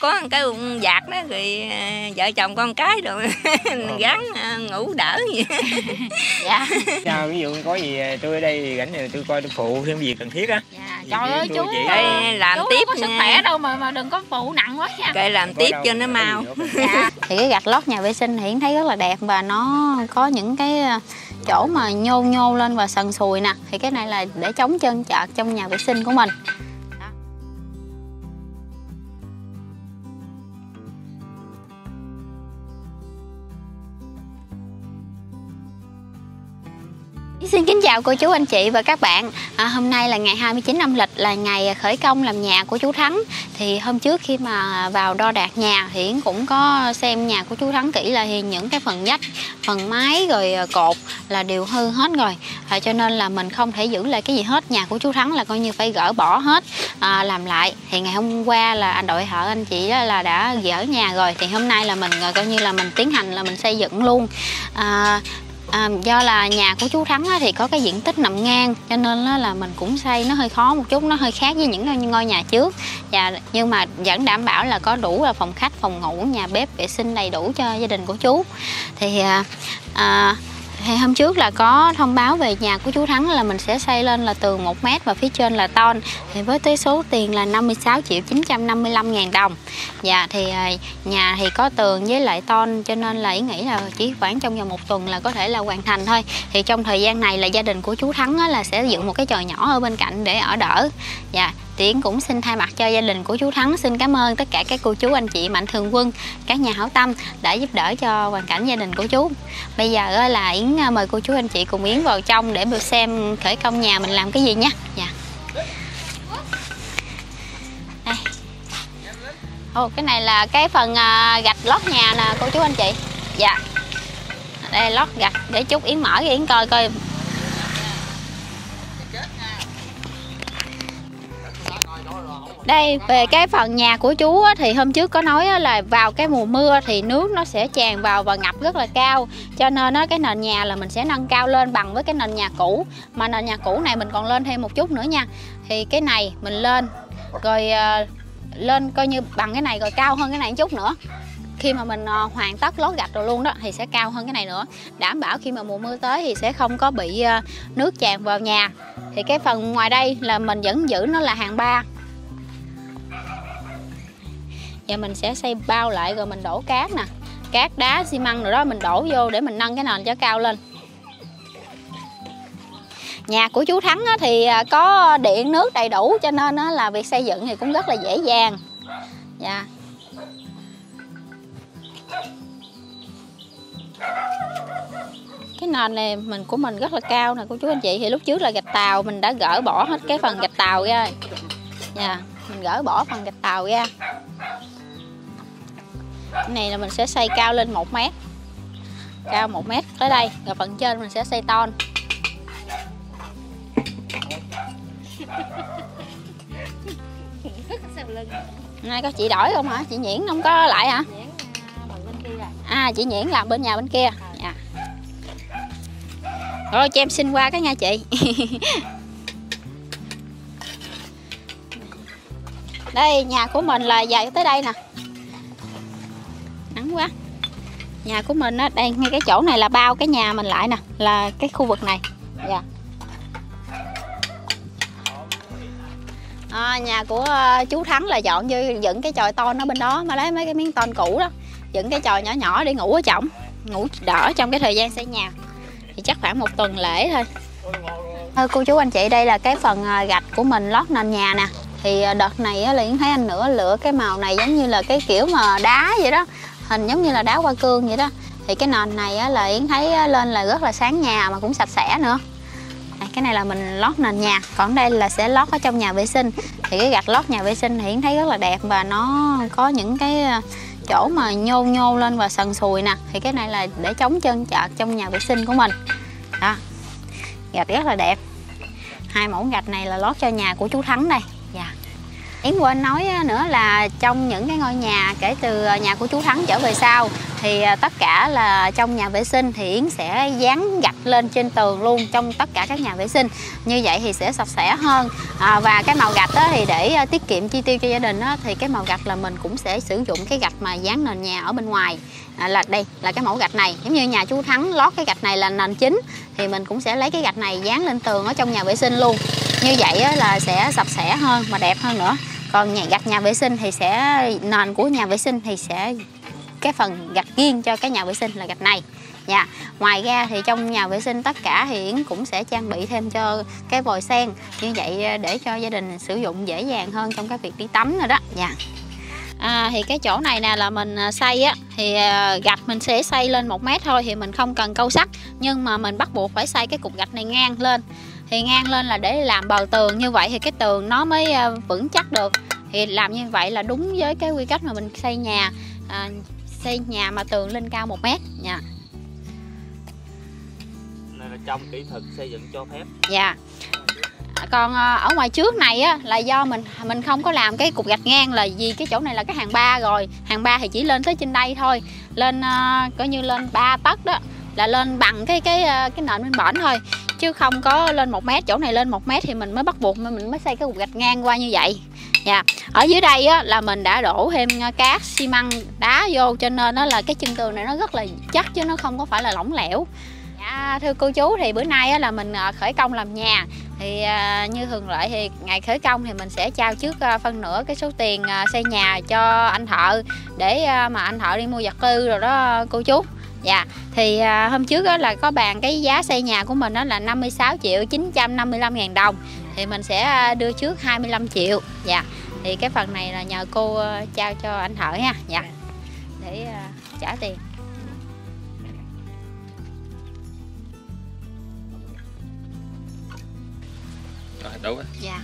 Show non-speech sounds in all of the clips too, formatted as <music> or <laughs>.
có một cái giạc đó rồi à, vợ chồng con cái rồi <laughs> gắn à, ngủ đỡ vậy <laughs> dạ. Sao ví dụ có gì à, tôi ở đây thì rảnh thì tôi coi tôi phụ thêm gì cần thiết á. Dạ trời ơi chú chỉ- Đây, làm chú tiếp có sức khỏe đâu mà mà đừng có phụ nặng quá nha. Kệ làm tiếp đâu, cho nó mau. dạ. Thì cái gạch lót nhà vệ sinh Yến thấy rất là đẹp và nó có những cái ờ, chỗ mà nhô nhô lên và sần sùi nè. Thì cái này là để chống chân chợt trong nhà vệ sinh của mình chào cô chú anh chị và các bạn. À, Hôm nay là ngày 29 âm lịch là ngày khởi công làm nhà của chú Thắng. Thì hôm trước khi mà vào đo đạc nhà thì Yến cũng có xem nhà của chú Thắng kỹ là thì những cái phần dách phần mái rồi à, cột là đều hư hết rồi. À, Cho nên là mình không thể giữ lại cái gì hết. Nhà của chú Thắng là coi như phải gỡ bỏ hết à, làm lại. Thì ngày hôm qua là anh đội thợ anh chị đó là đã dỡ nhà rồi. Thì hôm nay là mình à, coi như là mình tiến hành là mình xây dựng luôn. À, À, do là nhà của chú Thắng á, thì có cái diện tích nằm ngang cho nên á, là mình cũng xây nó hơi khó một chút nó hơi khác với những ngôi- nhà trước. Và nhưng mà vẫn đảm bảo là có đủ là phòng khách phòng ngủ nhà bếp vệ sinh đầy đủ cho gia đình của chú. Thì à, à, thì hôm trước là có thông báo về nhà của chú Thắng là mình sẽ xây lên là tường 1 mét và phía trên là ton. Thì với tới số tiền là 56 triệu 955 ngàn đồng. Dạ thì à, nhà thì có tường với lại ton, cho nên là ý nghĩ là chỉ khoảng trong vòng một tuần là có thể là hoàn thành thôi. Thì trong thời gian này là gia đình của chú Thắng là sẽ dựng một cái chòi nhỏ ở bên cạnh để ở đỡ. Dạ thì cũng xin thay mặt cho gia đình của chú Thắng xin cảm ơn tất cả các cô chú anh chị mạnh thường quân các nhà hảo tâm đã giúp đỡ cho hoàn cảnh gia đình của chú. Bây giờ là Yến à, mời cô chú anh chị cùng Yến vào trong để được xem khởi công nhà mình làm cái gì nha dạ. Đây. Ồ, cái này là cái phần à, gạch lót nhà nè cô chú anh chị. Dạ. Đây lót gạch để chút Yến mở cho Yến coi coi đây về cái phần nhà của chú á, thì hôm trước có nói á, là vào cái mùa mưa thì nước nó sẽ tràn vào và ngập rất là cao. Cho nên á, cái nền nhà là mình sẽ nâng cao lên bằng với cái nền nhà cũ. Mà nền nhà cũ này mình còn lên thêm một chút nữa nha. Thì cái này mình lên rồi à, lên coi như bằng cái này rồi cao hơn cái này một chút nữa. Khi mà mình ờ, hoàn tất lót gạch rồi luôn đó thì sẽ cao hơn cái này nữa. Đảm bảo khi mà mùa mưa tới thì sẽ không có bị ờ, nước tràn vào nhà. Thì cái phần ngoài đây là mình vẫn giữ nó là hàng ba và mình sẽ xây bao lại rồi mình đổ cát nè. Cát đá, xi măng rồi đó, mình đổ vô để mình nâng cái nền cho cao lên. Nhà của chú Thắng thì à, có điện, nước đầy đủ cho nên là việc xây dựng thì cũng rất là dễ dàng. Dạ. Cái nền này mình của mình rất là cao nè cô chú anh chị. Thì lúc trước là gạch tàu, mình đã gỡ bỏ hết cái phần gạch tàu ra. Dạ mình gỡ bỏ phần gạch tàu ra cái này là mình sẽ xây cao lên 1 mét. Cao 1 mét tới đây. Rồi phần trên mình sẽ xây ton nay có chị đổi không hả? Chị nhiễn không có lại hả? À chị nhiễn làm bên nhà bên kia. Dạ. Rồi cho em xin qua cái nha chị. <laughs> Đây, nhà của mình là dài tới đây nè. Nhà của mình á đây ngay cái chỗ này là bao cái nhà mình lại nè là cái khu vực này. Dạ. À, nhà của ờ, chú Thắng là dọn như dựng cái chòi to nó bên đó mà lấy mấy cái miếng ton cũ đó. Dựng cái chòi nhỏ nhỏ để ngủ ở trọng ngủ đỡ trong cái thời gian xây nhà. Thì chắc khoảng một tuần lễ thôi. Thôi cô chú anh chị đây là cái phần ờ, gạch của mình lót nền nhà nè. Thì đợt này á, là Yến thấy anh nữa lựa cái màu này giống như là cái kiểu mà đá vậy đó hình giống như là đá hoa cương vậy đó. Thì cái nền này á, là Yến thấy á, lên là rất là sáng nhà mà cũng sạch sẽ nữa. Này, cái này là mình lót nền nhà. Còn đây là sẽ lót ở trong nhà vệ sinh. Thì cái gạch lót nhà vệ sinh thì Yến thấy rất là đẹp và nó có những cái ờ, chỗ mà nhô nhô lên và sần sùi nè. Thì cái này là để chống chân chợt trong nhà vệ sinh của mình. Đó. Gạch rất là đẹp. Hai mẫu gạch này là lót cho nhà của chú Thắng đây. Yến quên nói ờ, nữa là trong những cái ngôi nhà kể từ ờ, nhà của chú Thắng trở về sau thì ờ, tất cả là trong nhà vệ sinh thì Yến sẽ dán gạch lên trên tường luôn trong tất cả các nhà vệ sinh. Như vậy thì sẽ sạch sẽ hơn. À, và cái màu gạch đó thì để tiết kiệm chi tiêu cho gia đình đó, thì cái màu gạch là mình cũng sẽ sử dụng cái gạch mà dán nền nhà ở bên ngoài. À, là đây là cái mẫu gạch này. Giống như nhà chú Thắng lót cái gạch này là nền chính thì mình cũng sẽ lấy cái gạch này dán lên tường ở trong nhà vệ sinh luôn như vậy là sẽ sạch sẽ hơn mà đẹp hơn nữa. Còn nhà gạch nhà vệ sinh thì sẽ nền của nhà vệ sinh thì sẽ cái phần gạch riêng cho cái nhà vệ sinh là gạch này. Nha. ngoài ra thì trong nhà vệ sinh tất cả thì Yến cũng sẽ trang bị thêm cho cái vòi sen. Như vậy à, để cho gia đình sử dụng dễ dàng hơn trong cái việc đi tắm rồi đó. Nha. à, Thì cái chỗ này nè là mình à, xây á Thì à, gạch mình sẽ xây lên một mét thôi thì mình không cần câu sắt. Nhưng mà mình bắt buộc phải xây cái cục gạch này ngang lên. Thì ngang lên là để làm bờ tường như vậy thì cái tường nó mới à, vững chắc được. Thì làm như vậy là đúng với cái quy cách mà mình xây nhà à, xây nhà mà tường lên cao một mét. Nha này là trong kỹ thuật xây dựng cho phép. Dạ. Còn ờ, ở ngoài trước này á là do mình mình không có làm cái cục gạch ngang là vì cái chỗ này là cái hàng ba rồi. Hàng ba thì chỉ lên tới trên đây thôi. Lên uh, coi như lên 3 tấc đó là lên bằng cái cái ờ, cái nền bên bển thôi chứ không có lên một mét chỗ này lên một mét thì mình mới bắt buộc mình mới xây cái cục gạch ngang qua như vậy. Dạ. Ở dưới đây á, là mình đã đổ thêm ờ, cát xi măng đá vô cho nên nó là cái chân tường này nó rất là chắc chứ nó không có phải là lỏng lẻo. Dạ thưa cô chú thì bữa nay á, là mình ờ, khởi công làm nhà. Thì à, như thường lệ thì ngày khởi công thì mình sẽ trao trước à, phân nửa cái số tiền à, xây nhà cho anh thợ để à, mà anh thợ đi mua vật tư rồi đó cô chú. Dạ, thì à, hôm trước đó là có bàn cái giá xây nhà của mình đó là 56 triệu 955 ngàn đồng. Thì mình sẽ à, đưa trước 25 triệu. Dạ, thì cái phần này là nhờ cô à, trao cho anh Thợ nha Dạ, để à, trả tiền. Rồi đủ rồi? Dạ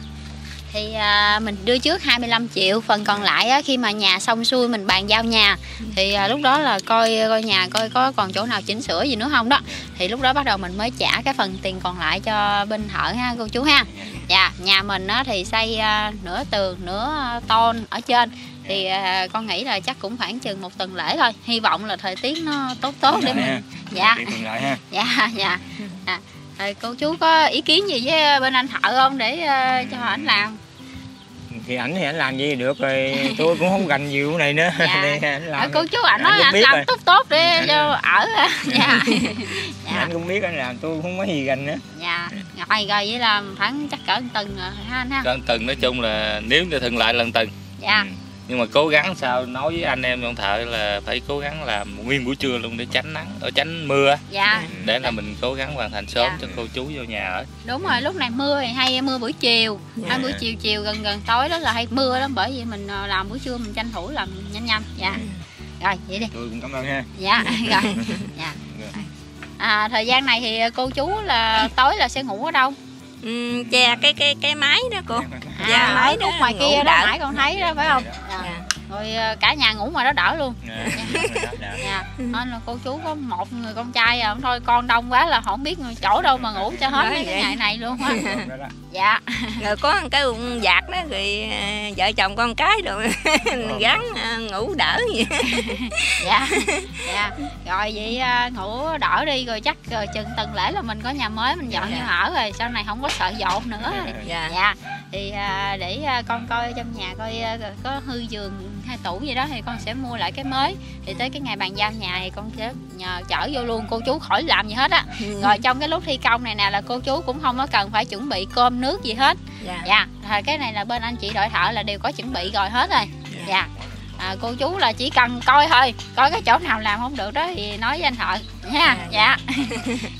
thì à, mình đưa trước 25 triệu phần còn lại á, khi mà nhà xong xuôi mình bàn giao nhà. Thì à, lúc đó là coi coi nhà coi có còn chỗ nào chỉnh sửa gì nữa không đó. Thì lúc đó bắt đầu mình mới trả cái phần tiền còn lại cho bên thợ ha cô chú ha. Dạ nhà mình á, thì xây à, nửa tường nửa tôn ở trên. Thì à, con nghĩ là chắc cũng khoảng chừng một tuần lễ thôi. Hy vọng là thời tiết nó tốt tốt để mình dạ. Ha. Dạ <laughs> dạ. À, cô chú có ý kiến gì với bên anh thợ không để uh, cho ảnh làm thì ảnh thì ảnh làm gì được rồi tôi cũng không gành nhiều cái này nữa. Dạ. <laughs> Ảnh làm cô chú ảnh nói biết làm rồi. tốt tốt để cho ở. <laughs> Dạ. Dạ. anh cũng biết anh làm tôi không có gì gành nữa. Dạ. Rồi rồi vậy là khoảng chắc cỡ tuần rồi ha anh ha. Lần từng nói chung là nếu như thường lại lần từng dạ. Ừ. nhưng mà cố gắng sao nói với anh em trong thợ là phải cố gắng làm nguyên buổi trưa luôn để tránh nắng ở tránh mưa. Dạ. Để là mình cố gắng hoàn thành sớm Dạ. cho cô chú vô nhà ở. Đúng rồi lúc này mưa thì hay mưa buổi chiều. Dạ. hay buổi chiều chiều gần gần tối đó là hay mưa lắm bởi vì mình ờ, làm buổi trưa mình tranh thủ làm nhanh nhanh. Dạ. Rồi vậy đi. Tôi cũng cảm ơn ha. Dạ <laughs> rồi. Dạ. À, thời gian này thì cô chú là tối là sẽ ngủ ở đâu? Ừ, che cái cái cái máy đó cô. À, Dạ, ở máy đó, ngoài kia đó nãy con thấy đó phải không. Rồi ờ, cả nhà ngủ ngoài đó đỡ luôn. Dạ. Dạ. dạ. Nên là cô chú có một người con trai à. Thôi con đông quá là không biết người chỗ đâu mà ngủ cho hết mấy cái ngày này luôn á. Đó. dạ. Rồi có một cái giạc đó rồi à, vợ chồng con cái rồi <laughs> gắn à, ngủ đỡ vậy <laughs> dạ. Dạ. Rồi vậy ngủ đỡ đi rồi chắc rồi chừng tuần lễ là mình có nhà mới mình dọn Dạ. vô ở rồi. Sau này không có sợ dột nữa. Dạ. Dạ thì à, để à, con coi trong nhà coi à, có hư giường hay tủ gì đó thì con sẽ mua lại cái mới. Thì tới cái ngày bàn giao nhà thì con sẽ nhờ chở vô luôn cô chú khỏi làm gì hết á. <laughs> Rồi trong cái lúc thi công này nè là cô chú cũng không có cần phải chuẩn bị cơm nước gì hết. Dạ. Dạ thời cái này là bên anh chị đội thợ là đều có chuẩn bị rồi hết rồi. Dạ à, cô chú là chỉ cần coi thôi coi cái chỗ nào làm không được đó thì nói với anh thợ nha dạ.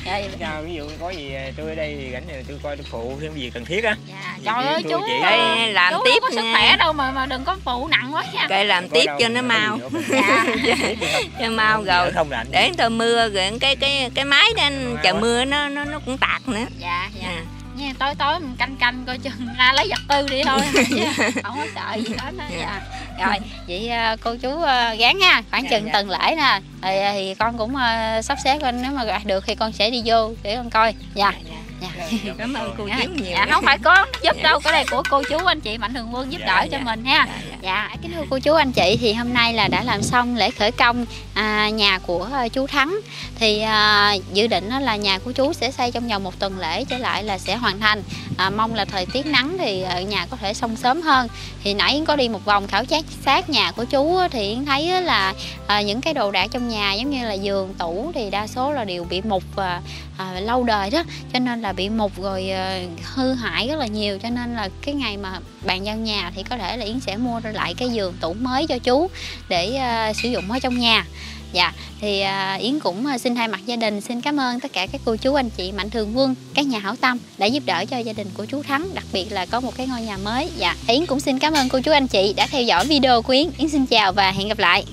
dạ. <laughs> Sao, ví dụ có gì tôi ở đây rảnh thì tôi coi tôi phụ thêm gì cần thiết á. Dạ trời ơi chú chỉ- Đây, làm chú tiếp không có sức khỏe đâu mà mà đừng có phụ nặng quá nha. Kệ làm tiếp cho nó mau. Dạ. <laughs> cho mau rồi. không lạnh để tôi mưa rồi cái cái cái máy đó trời mưa nó nó nó cũng tạt nữa. Dạ dạ. Dạ nha tối tối mình canh canh coi chừng <laughs> ra lấy vật tư đi thôi. <laughs> Không có sợ gì hết đó dạ rồi vậy à, cô chú à, gán nha khoảng Dạ, chừng dạ. tuần lễ nè. Thì, thì con cũng sắp xếp coi nếu mà được thì con sẽ đi vô để con coi. Dạ dạ dạ. cảm ơn cô Dạ, chú nhiều. dạ, không phải có giúp đâu cái này của cô chú anh chị mạnh thường quân giúp Dạ, đỡ cho dạ, mình ha. Dạ, dạ. dạ kính thưa cô chú anh chị thì hôm nay là đã làm xong lễ khởi công à, nhà của à, chú Thắng. Thì à, dự định đó là nhà của chú sẽ xây trong vòng một tuần lễ trở lại là sẽ hoàn thành. À, mong là thời tiết nắng thì nhà có thể xong sớm hơn. Thì nãy Yến có đi một vòng khảo sát sát nhà của chú thì Yến thấy là à, những cái đồ đạc trong nhà giống như là giường tủ thì đa số là đều bị mục và à, lâu đời đó. Cho nên là bị mục rồi ờ, hư hại rất là nhiều cho nên là cái ngày mà bàn giao nhà thì có thể là Yến sẽ mua lại cái giường tủ mới cho chú để ờ, sử dụng ở trong nhà Dạ, thì à, Yến cũng xin thay mặt gia đình xin cảm ơn tất cả các cô chú anh chị mạnh thường quân, các nhà hảo tâm đã giúp đỡ cho gia đình của chú Thắng, đặc biệt là có một cái ngôi nhà mới. Dạ, Yến cũng xin cảm ơn cô chú anh chị đã theo dõi video của Yến. Yến xin chào và hẹn gặp lại.